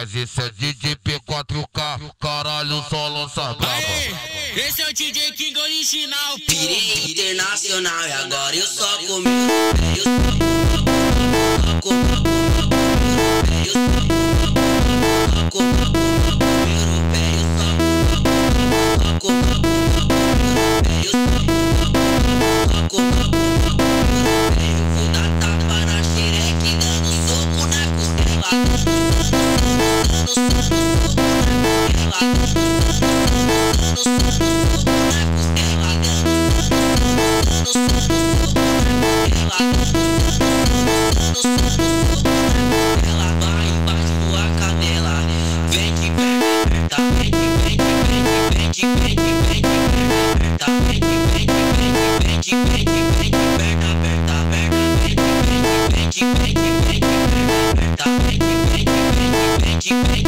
Mas esse é DJ P4K, o caralho só lança braba. Esse é o DJ King original. Pirei internacional e agora eu só comi. Eu só comi. you. make